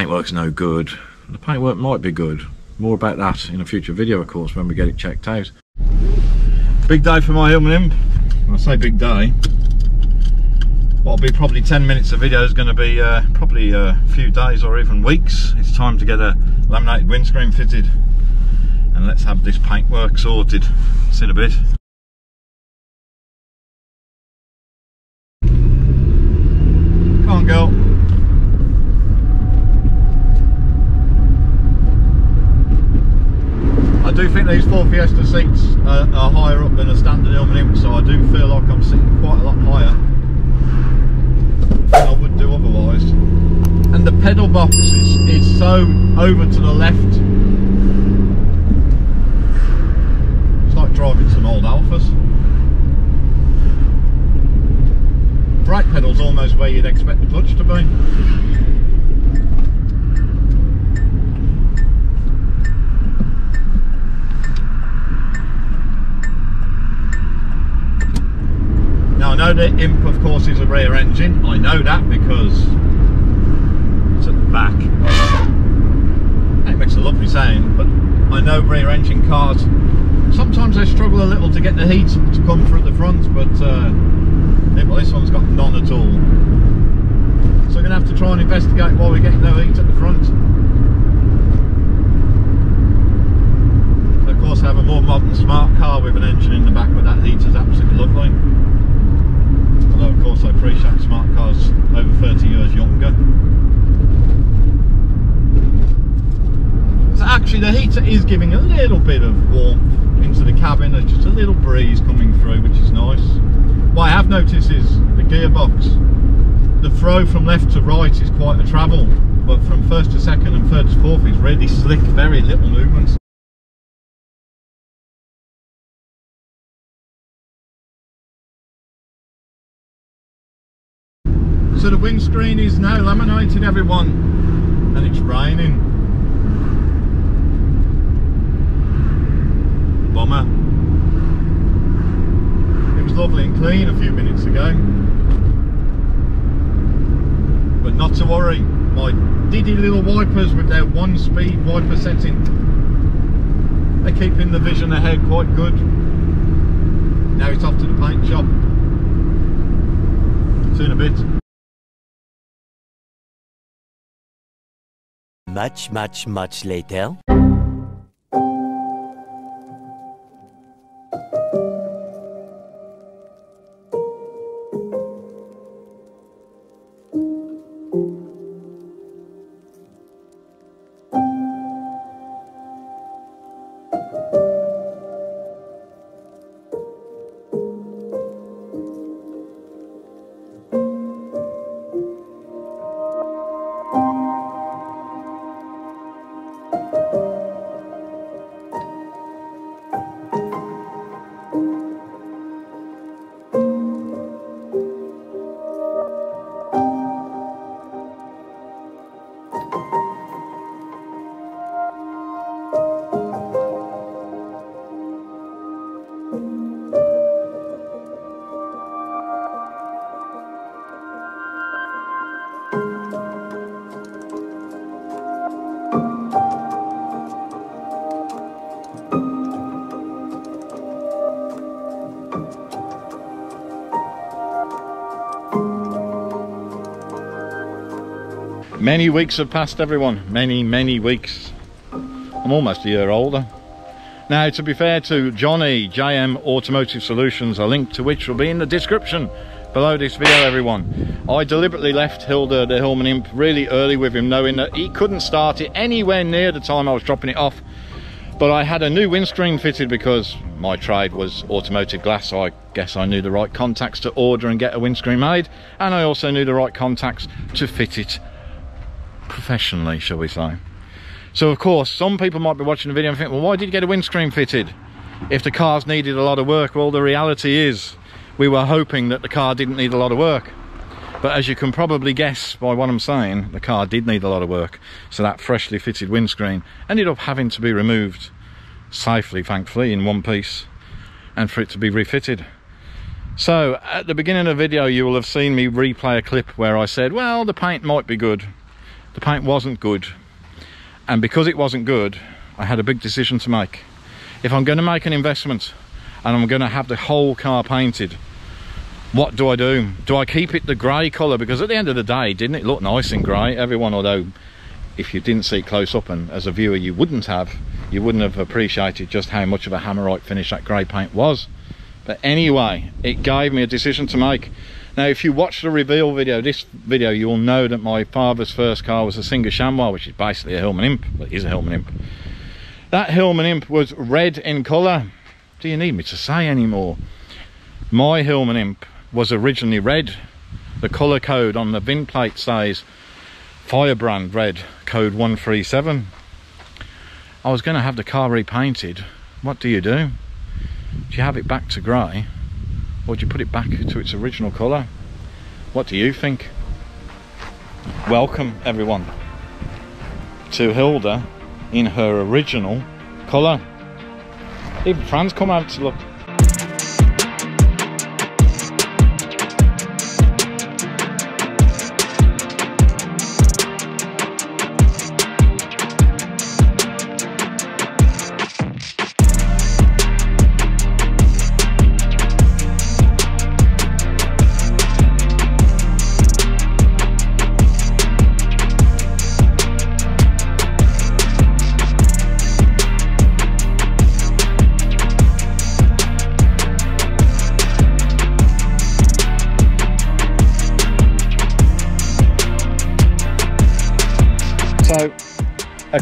paintwork's no good. The paintwork might be good. More about that in a future video, of course, when we get it checked out. Big day for my Hillman Imp. I say big day, what'll be probably 10 minutes of video is going to be uh, probably a few days or even weeks. It's time to get a laminated windscreen fitted and let's have this paintwork sorted. See in a bit. Come on girl. I do think these four Fiesta seats are, are higher up than a standard Hillman Imp, so I do feel like I'm sitting quite a lot higher than I would do otherwise. And the pedal box is, is so over to the left. It's like driving some old Alfas. Brake pedal's almost where you'd expect the clutch to be. The Imp of course is a rear engine, I know that because it's at the back. It makes a lovely sound, but I know rear engine cars, sometimes they struggle a little to get the heat to come through the front, but uh, this one's got none at all. So we're going to have to try and investigate why we're getting no heat at the front. Of course I have a more modern smart car with an engine in the back, but that heat is absolutely lovely. Although of course I appreciate smart cars over 30 years younger. So actually the heater is giving a little bit of warmth into the cabin, there's just a little breeze coming through which is nice. What I have noticed is the gearbox, the throw from left to right is quite a travel, but from first to second and third to fourth is really slick, very little movements. So the windscreen is now laminated everyone and it's raining. Bummer. It was lovely and clean a few minutes ago. But not to worry, my diddy little wipers with their one speed wiper setting, they're keeping the vision ahead quite good. Now it's off to the paint shop. See in a bit. Much, much, much later. Many weeks have passed everyone, many, many weeks. I'm almost a year older. Now, to be fair to Johnny, JM Automotive Solutions, a link to which will be in the description below this video, everyone. I deliberately left Hilda, the Hillman Imp, really early with him, knowing that he couldn't start it anywhere near the time I was dropping it off. But I had a new windscreen fitted because my trade was automotive glass, so I guess I knew the right contacts to order and get a windscreen made. And I also knew the right contacts to fit it professionally, shall we say. So of course, some people might be watching the video and think, well, why did you get a windscreen fitted? If the car's needed a lot of work, well, the reality is we were hoping that the car didn't need a lot of work. But as you can probably guess by what I'm saying, the car did need a lot of work. So that freshly fitted windscreen ended up having to be removed safely, thankfully, in one piece and for it to be refitted. So at the beginning of the video, you will have seen me replay a clip where I said, well, the paint might be good. The paint wasn't good and because it wasn't good I had a big decision to make. If I'm going to make an investment and I'm going to have the whole car painted what do I do? Do I keep it the grey colour? Because at the end of the day didn't it look nice in grey? Everyone although if you didn't see it close up and as a viewer you wouldn't have you wouldn't have appreciated just how much of a hammerite finish that grey paint was. But anyway it gave me a decision to make now if you watch the reveal video this video you'll know that my father's first car was a Singer Chamois which is basically a Hillman Imp but is a Hillman Imp. That Hillman Imp was red in colour. Do you need me to say anymore my Hillman Imp was originally red. The colour code on the VIN plate says Firebrand red code 137 I was going to have the car repainted. What do you do? Do you have it back to grey or do you put it back to its original colour? What do you think? Welcome everyone to Hilda in her original colour. Even Fran's come out to look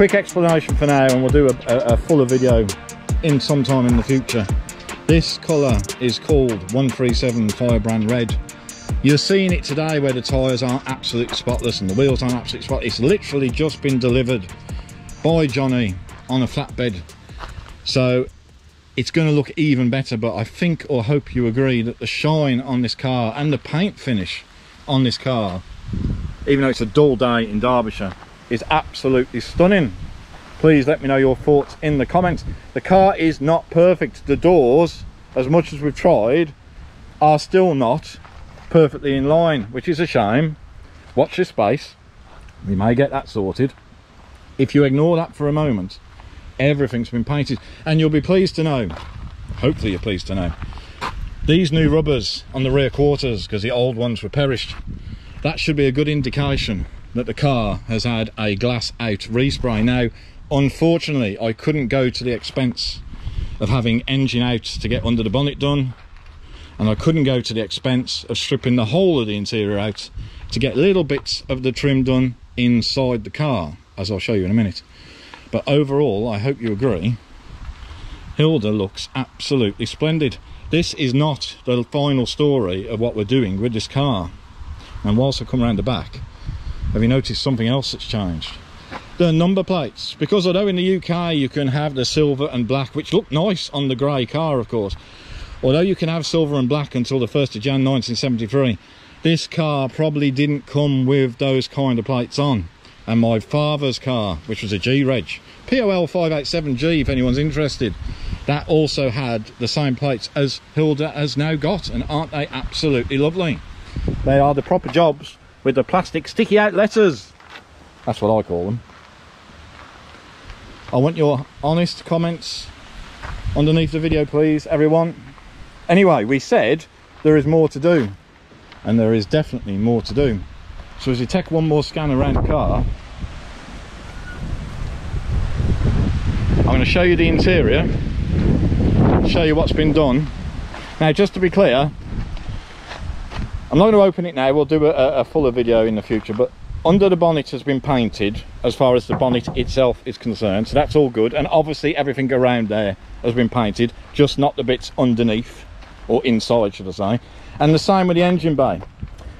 quick explanation for now, and we'll do a, a, a fuller video in some time in the future. This colour is called 137 Firebrand Red. You're seeing it today where the tyres aren't absolutely spotless and the wheels aren't absolutely spotless. It's literally just been delivered by Johnny on a flatbed. So it's going to look even better, but I think or hope you agree that the shine on this car and the paint finish on this car, even though it's a dull day in Derbyshire, is absolutely stunning. Please let me know your thoughts in the comments. The car is not perfect. The doors as much as we've tried are still not perfectly in line which is a shame. Watch this space. We may get that sorted. If you ignore that for a moment everything's been painted. And you'll be pleased to know hopefully you're pleased to know these new rubbers on the rear quarters because the old ones were perished that should be a good indication that the car has had a glass out respray. Now, unfortunately, I couldn't go to the expense of having engine out to get under the bonnet done, and I couldn't go to the expense of stripping the whole of the interior out to get little bits of the trim done inside the car, as I'll show you in a minute. But overall, I hope you agree, Hilda looks absolutely splendid. This is not the final story of what we're doing with this car. And whilst I come around the back, have you noticed something else that's changed? The number plates. Because although in the UK you can have the silver and black, which look nice on the grey car, of course. Although you can have silver and black until the 1st of Jan 1973, this car probably didn't come with those kind of plates on. And my father's car, which was a G-Reg, POL 587G if anyone's interested, that also had the same plates as Hilda has now got. And aren't they absolutely lovely? They are the proper jobs with the plastic sticky out letters. That's what I call them. I want your honest comments underneath the video, please, everyone. Anyway, we said there is more to do, and there is definitely more to do. So as you take one more scan around the car, I'm going to show you the interior, show you what's been done. Now, just to be clear, I'm not going to open it now, we'll do a, a fuller video in the future, but under the bonnet has been painted as far as the bonnet itself is concerned, so that's all good. And obviously everything around there has been painted, just not the bits underneath, or inside should I say. And the same with the engine bay.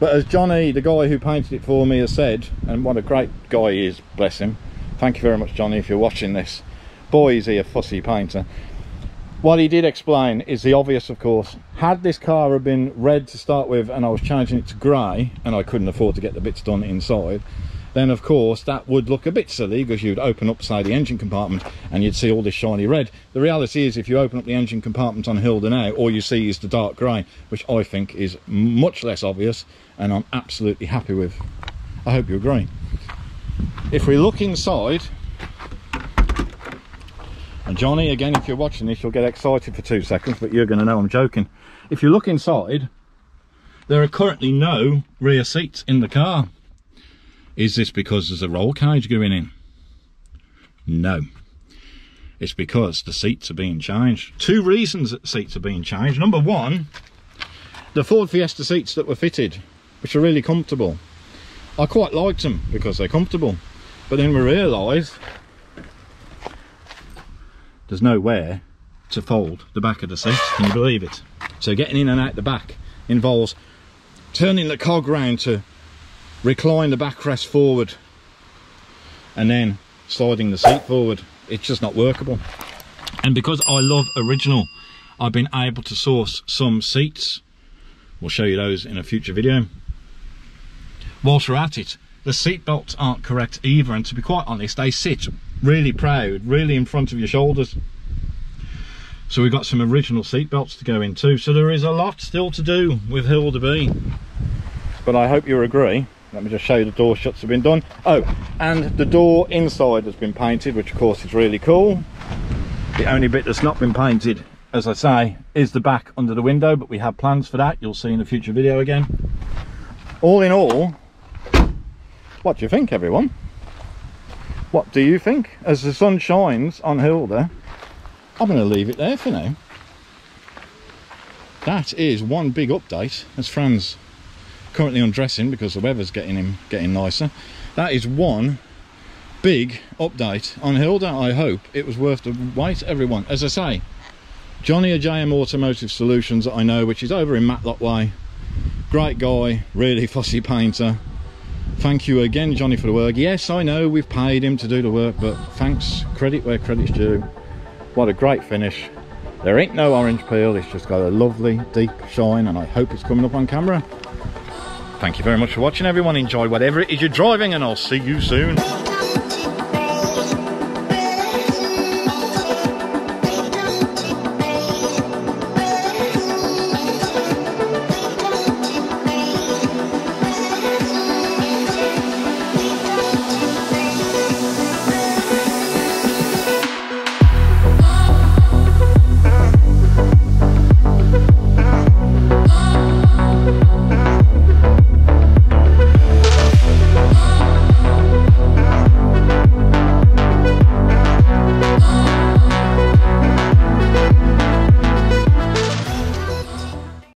But as Johnny, the guy who painted it for me, has said, and what a great guy he is, bless him. Thank you very much, Johnny, if you're watching this. Boy, is he a fussy painter. What he did explain is the obvious, of course. Had this car have been red to start with and I was changing it to grey and I couldn't afford to get the bits done inside, then of course that would look a bit silly because you'd open up, say, the engine compartment and you'd see all this shiny red. The reality is if you open up the engine compartment on Hilda now, all you see is the dark grey, which I think is much less obvious and I'm absolutely happy with. I hope you agree. if we look inside, and Johnny, again, if you're watching this, you'll get excited for two seconds, but you're going to know I'm joking. If you look inside, there are currently no rear seats in the car. Is this because there's a roll cage going in? No. It's because the seats are being changed. Two reasons that seats are being changed. Number one, the Ford Fiesta seats that were fitted, which are really comfortable. I quite liked them because they're comfortable. But then we realised there's nowhere to fold the back of the seat. Can you believe it? So getting in and out the back involves turning the cog round to recline the backrest forward and then sliding the seat forward. It's just not workable. And because I love original, I've been able to source some seats. We'll show you those in a future video. Whilst we're at it, the seat belts aren't correct either and to be quite honest they sit really proud really in front of your shoulders. So we've got some original seat belts to go into so there is a lot still to do with Hilda B. But I hope you agree. Let me just show you the door shuts have been done. Oh and the door inside has been painted which of course is really cool. The only bit that's not been painted as I say is the back under the window but we have plans for that. You'll see in a future video again. All in all what do you think, everyone? What do you think? As the sun shines on Hilda, I'm going to leave it there for now. That is one big update, as Fran's currently undressing because the weather's getting him getting nicer. That is one big update on Hilda. I hope it was worth the wait, everyone. As I say, Johnny a JM Automotive Solutions I know, which is over in Matlock Way. Great guy, really fussy painter thank you again Johnny for the work. Yes I know we've paid him to do the work but thanks credit where credit's due. What a great finish. There ain't no orange peel it's just got a lovely deep shine and I hope it's coming up on camera. Thank you very much for watching everyone. Enjoy whatever it is you're driving and I'll see you soon